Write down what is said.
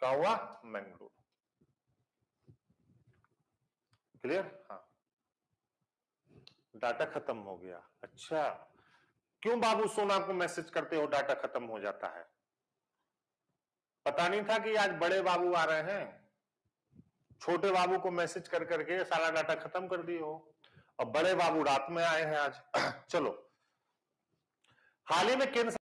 कहा हुआ मैंगलोर क्लियर हाँ। डाटा खत्म हो गया। अच्छा। क्यों बाबू सोना को मैसेज करते हो? डाटा खत्म हो जाता है। पता नहीं था कि आज बड़े बाबू आ रहे हैं। छोटे बाबू को मैसेज कर करके सारा डाटा खत्म कर दिए हो। और बड़े बाबू रात में आए हैं आज। चलो। हाल ही में केंद्र